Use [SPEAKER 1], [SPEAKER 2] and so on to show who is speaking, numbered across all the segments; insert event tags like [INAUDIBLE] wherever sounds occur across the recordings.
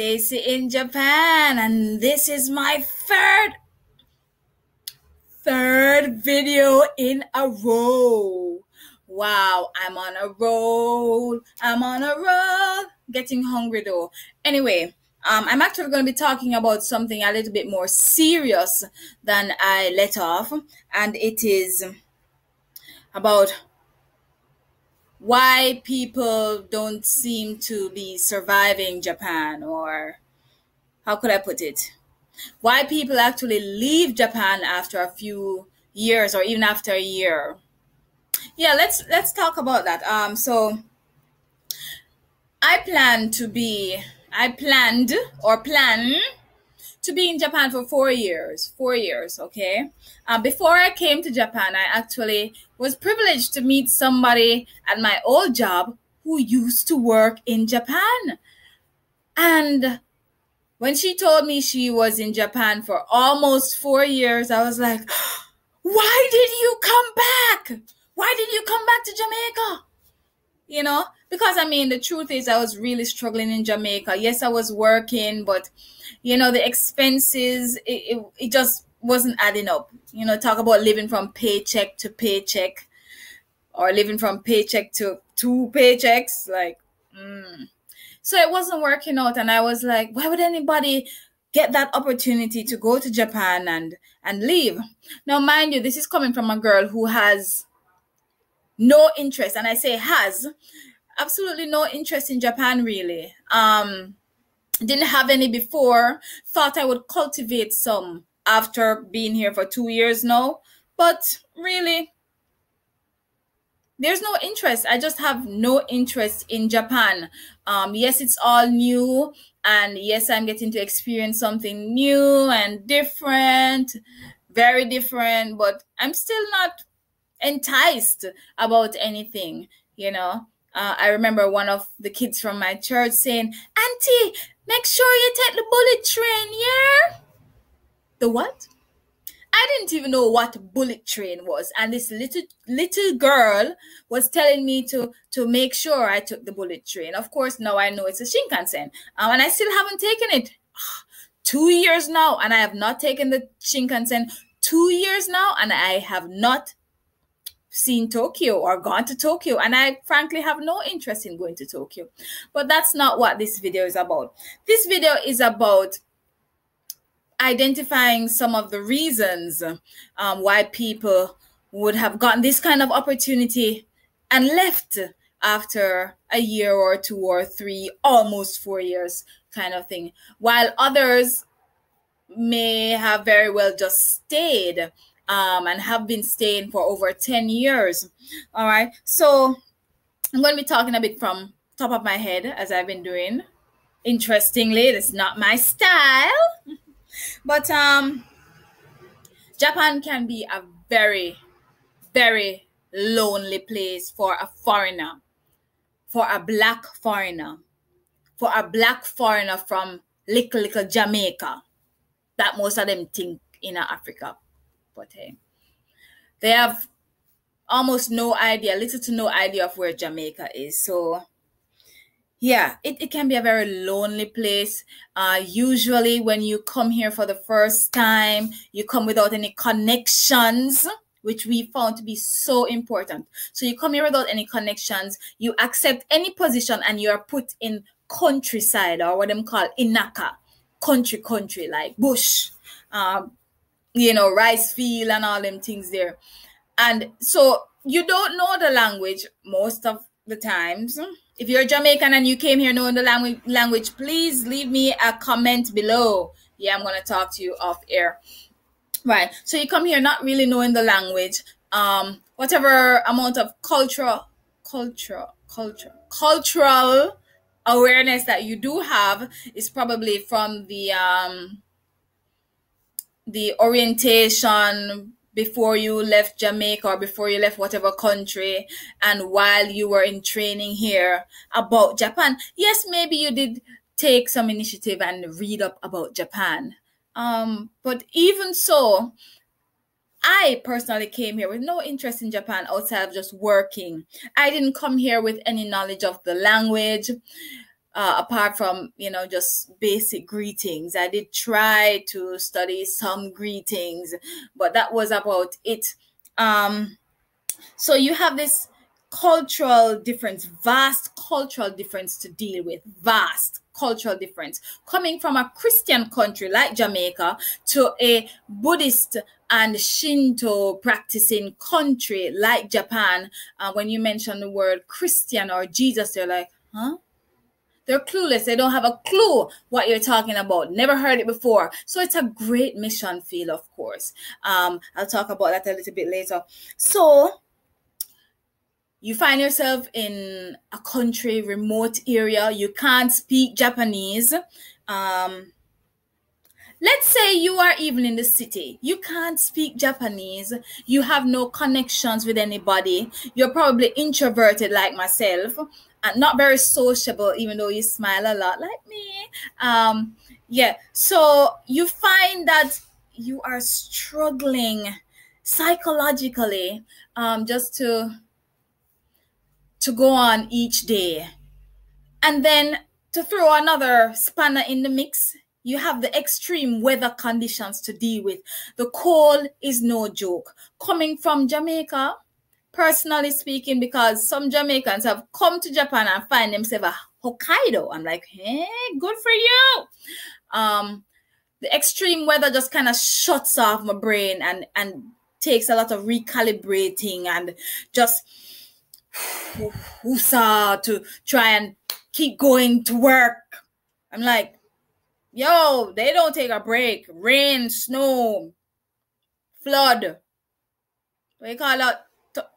[SPEAKER 1] Stacy in Japan, and this is my third third video in a row. Wow, I'm on a roll. I'm on a roll. Getting hungry though. Anyway, um, I'm actually going to be talking about something a little bit more serious than I let off, and it is about why people don't seem to be surviving Japan, or how could I put it? Why people actually leave Japan after a few years or even after a year. Yeah, let's let's talk about that. Um, so I plan to be I planned or plan to be in Japan for four years. Four years, okay? Uh, before I came to Japan, I actually was privileged to meet somebody at my old job who used to work in Japan. And when she told me she was in Japan for almost four years, I was like, [GASPS] why did you come back? Why did you come back to Jamaica? You know, because I mean, the truth is, I was really struggling in Jamaica. Yes, I was working, but you know, the expenses, it, it, it just wasn't adding up. You know, talk about living from paycheck to paycheck or living from paycheck to two paychecks. Like, mm. so it wasn't working out. And I was like, why would anybody get that opportunity to go to Japan and and leave? Now, mind you, this is coming from a girl who has no interest, and I say has absolutely no interest in Japan really. Um, didn't have any before. Thought I would cultivate some after being here for two years now, but really, there's no interest. I just have no interest in Japan. Um, yes, it's all new, and yes, I'm getting to experience something new and different, very different, but I'm still not enticed about anything, you know. Uh, I remember one of the kids from my church saying, Auntie, make sure you take the bullet train, yeah? The what? I didn't even know what bullet train was. And this little little girl was telling me to to make sure I took the bullet train. Of course, now I know it's a Shinkansen. Um, and I still haven't taken it. [SIGHS] Two years now, and I have not taken the Shinkansen. Two years now, and I have not seen Tokyo or gone to Tokyo. And I frankly have no interest in going to Tokyo. But that's not what this video is about. This video is about identifying some of the reasons um, why people would have gotten this kind of opportunity and left after a year or two or three, almost four years kind of thing, while others may have very well just stayed um, and have been staying for over 10 years. All right. So I'm going to be talking a bit from top of my head as I've been doing. Interestingly, it's not my style. [LAUGHS] but um Japan can be a very, very lonely place for a foreigner, for a black foreigner, for a black foreigner from little, little Jamaica that most of them think in Africa but hey, they have almost no idea, little to no idea of where Jamaica is. So yeah, it, it can be a very lonely place. Uh, usually when you come here for the first time, you come without any connections, which we found to be so important. So you come here without any connections, you accept any position and you are put in countryside or what them call inaka, country country, like bush. Um, you know, rice field and all them things there. And so you don't know the language most of the times. If you're Jamaican and you came here knowing the language, language, please leave me a comment below. Yeah, I'm gonna talk to you off air. Right. So you come here not really knowing the language. Um, whatever amount of cultural, cultural, culture, cultural awareness that you do have is probably from the um the orientation before you left Jamaica or before you left whatever country and while you were in training here about Japan. Yes, maybe you did take some initiative and read up about Japan. Um, but even so, I personally came here with no interest in Japan outside of just working. I didn't come here with any knowledge of the language. Uh, apart from you know just basic greetings. I did try to study some greetings but that was about it. Um so you have this cultural difference vast cultural difference to deal with vast cultural difference. Coming from a christian country like jamaica to a buddhist and shinto practicing country like japan uh, when you mention the word christian or jesus they're like huh they're clueless. They don't have a clue what you're talking about. Never heard it before. So it's a great mission field, of course. Um, I'll talk about that a little bit later. So you find yourself in a country, remote area. You can't speak Japanese. Um, let's say you are even in the city you can't speak japanese you have no connections with anybody you're probably introverted like myself and not very sociable, even though you smile a lot like me. Um, yeah, so you find that you are struggling psychologically um, just to to go on each day, and then to throw another spanner in the mix. You have the extreme weather conditions to deal with. The cold is no joke. Coming from Jamaica, personally speaking, because some Jamaicans have come to Japan and find themselves a Hokkaido. I'm like, hey, good for you. Um, the extreme weather just kind of shuts off my brain and and takes a lot of recalibrating and just [SIGHS] to try and keep going to work. I'm like, yo, they don't take a break. Rain, snow, flood. You call that?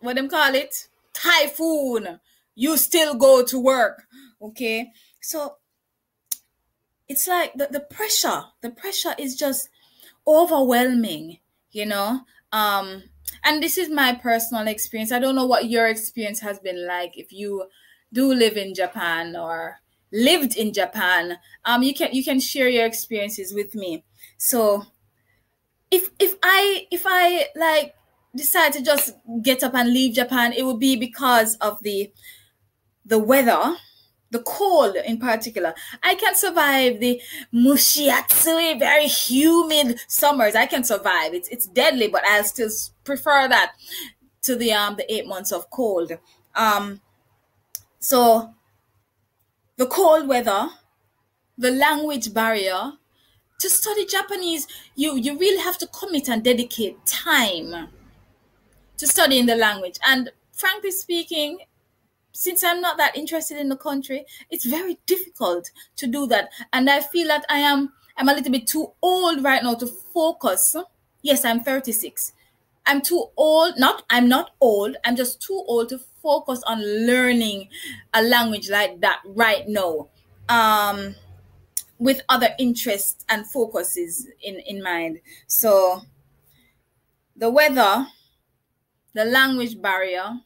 [SPEAKER 1] what them call it typhoon you still go to work okay so it's like the, the pressure the pressure is just overwhelming you know um and this is my personal experience i don't know what your experience has been like if you do live in japan or lived in japan um you can you can share your experiences with me so if if i if i like decide to just get up and leave Japan, it would be because of the the weather, the cold in particular. I can survive the mushiatsui, very humid summers. I can survive. It's it's deadly, but I still prefer that to the um the eight months of cold. Um, so the cold weather, the language barrier. To study Japanese, you you really have to commit and dedicate time to studying the language. And frankly speaking, since I'm not that interested in the country, it's very difficult to do that. And I feel that I am I'm a little bit too old right now to focus. Yes, I'm 36. I'm too old. Not I'm not old. I'm just too old to focus on learning a language like that right now. Um with other interests and focuses in in mind. So the weather the language barrier,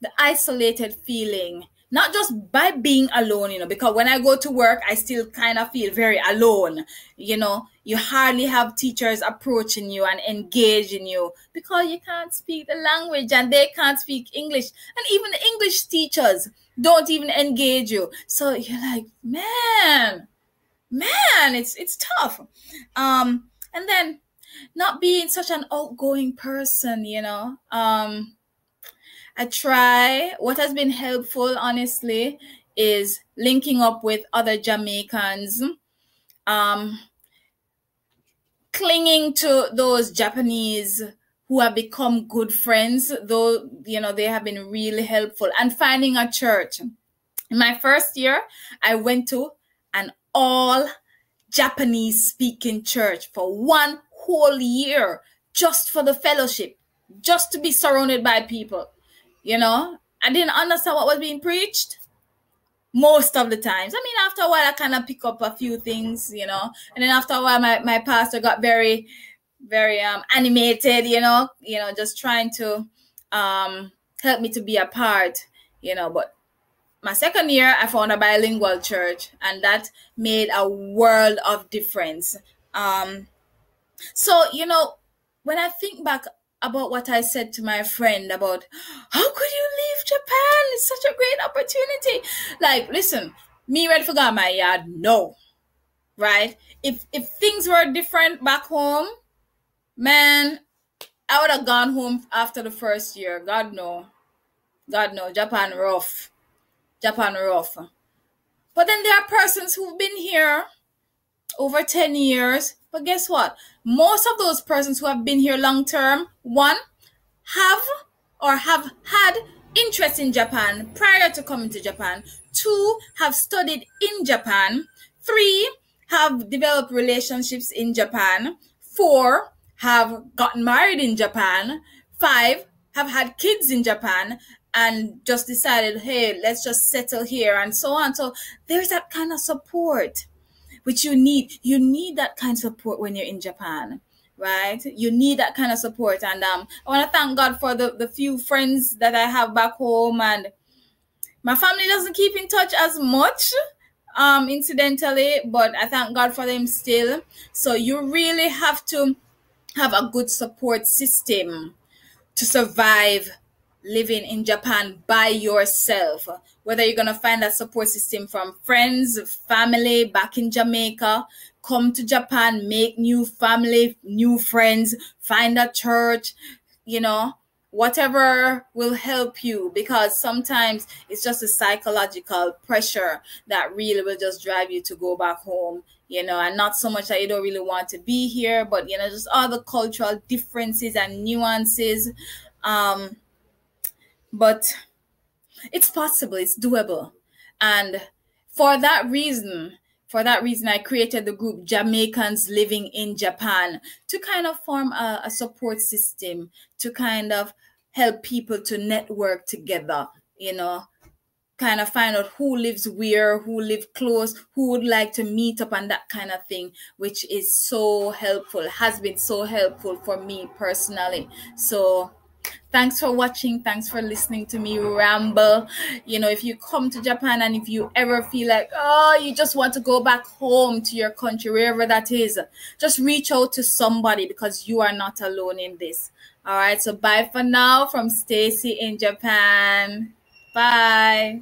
[SPEAKER 1] the isolated feeling, not just by being alone, you know, because when I go to work, I still kind of feel very alone. You know, you hardly have teachers approaching you and engaging you because you can't speak the language and they can't speak English. And even the English teachers don't even engage you. So you're like, man, man, it's it's tough. Um, and then not being such an outgoing person, you know. Um, I try. What has been helpful, honestly, is linking up with other Jamaicans, um, clinging to those Japanese who have become good friends, though, you know, they have been really helpful, and finding a church. In my first year, I went to an all Japanese speaking church for one whole year just for the fellowship, just to be surrounded by people. You know, I didn't understand what was being preached most of the times. I mean, after a while, I kind of pick up a few things, you know, and then after a while, my, my pastor got very, very um, animated, you know, you know, just trying to um, help me to be a part, you know, but my second year, I found a bilingual church, and that made a world of difference. Um, so, you know, when I think back about what I said to my friend about how could you leave Japan? It's such a great opportunity. Like, listen, me ready for go my yard? No. Right? If if things were different back home, man, I would have gone home after the first year. God no. God no. Japan rough. Japan rough. But then there are persons who've been here over 10 years. But guess what? Most of those persons who have been here long term, one, have or have had interest in Japan prior to coming to Japan. Two, have studied in Japan. Three, have developed relationships in Japan. Four, have gotten married in Japan. Five, have had kids in Japan and just decided, hey, let's just settle here and so on. So there's that kind of support which you need. You need that kind of support when you're in Japan right? You need that kind of support. And um, I want to thank God for the, the few friends that I have back home. And my family doesn't keep in touch as much, um, incidentally, but I thank God for them still. So you really have to have a good support system to survive living in Japan by yourself. Whether you're going to find that support system from friends, family back in Jamaica, come to Japan, make new family, new friends, find a church, you know, whatever will help you because sometimes it's just a psychological pressure that really will just drive you to go back home you know and not so much that you don't really want to be here but you know just all the cultural differences and nuances um but it's possible, it's doable. And for that reason, for that reason, I created the group Jamaicans Living in Japan to kind of form a, a support system to kind of help people to network together, you know, kind of find out who lives where, who live close, who would like to meet up and that kind of thing, which is so helpful, has been so helpful for me personally. So Thanks for watching. Thanks for listening to me ramble. You know, if you come to Japan and if you ever feel like, oh, you just want to go back home to your country, wherever that is, just reach out to somebody because you are not alone in this. All right. So bye for now from Stacy in Japan. Bye.